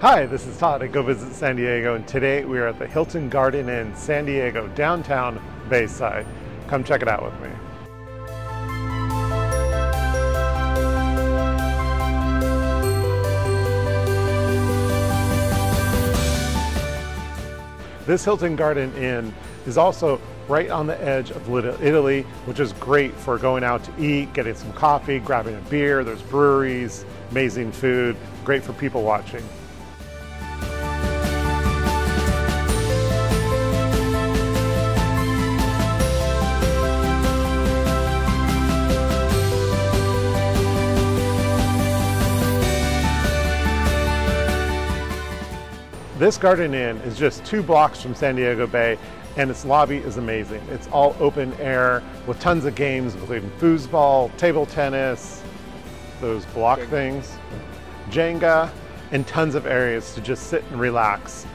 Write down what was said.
Hi, this is Todd at Go Visit San Diego, and today we are at the Hilton Garden Inn San Diego, downtown Bayside. Come check it out with me. This Hilton Garden Inn is also right on the edge of Little Italy, which is great for going out to eat, getting some coffee, grabbing a beer. There's breweries, amazing food, great for people watching. This Garden Inn is just two blocks from San Diego Bay and its lobby is amazing. It's all open air with tons of games, including foosball, table tennis, those block Jenga. things, Jenga, and tons of areas to just sit and relax.